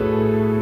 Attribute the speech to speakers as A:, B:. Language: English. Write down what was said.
A: you